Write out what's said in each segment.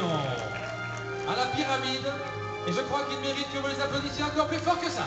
à la pyramide. Et je crois qu'il mérite que vous les applaudissiez encore plus fort que ça.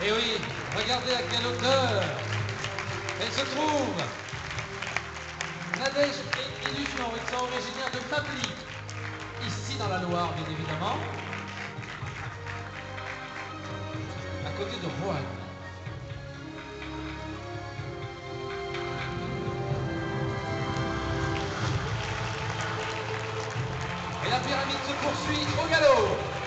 Et oui, regardez à quelle hauteur elle se trouve. Nadège et Illusion, ils sont originaires de Mably, ici dans la Loire, bien évidemment. À côté de Rouen. Et la pyramide se poursuit au galop.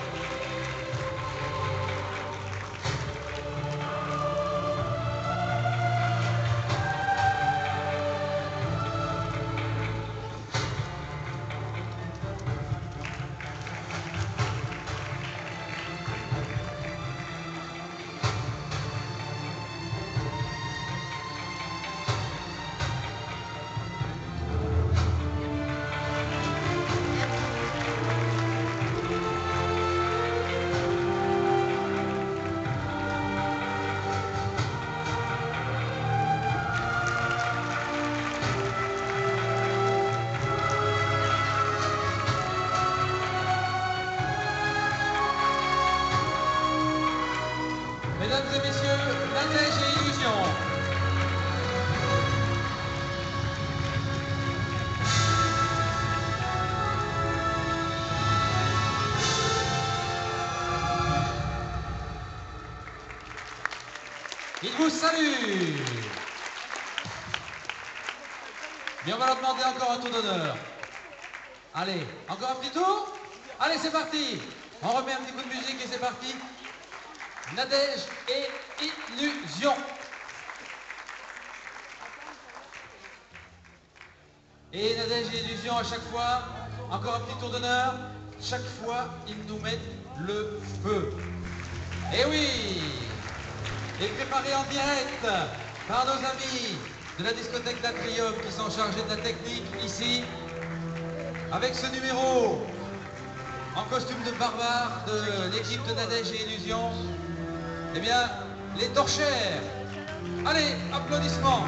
Il vous salue. Et on va leur demander encore un tour d'honneur. Allez, encore un petit tour? Allez, c'est parti. On remet un petit coup de musique et c'est parti. Nadège et Illusion. Et Nadège et Illusion à chaque fois, encore un petit tour d'honneur, chaque fois ils nous mettent le feu. Et oui Et préparé en direct par nos amis de la discothèque d'Atrium qui sont chargés de la technique ici, avec ce numéro en costume de barbare de l'équipe de Nadège et Illusion, eh bien, les torchères. Allez, applaudissements.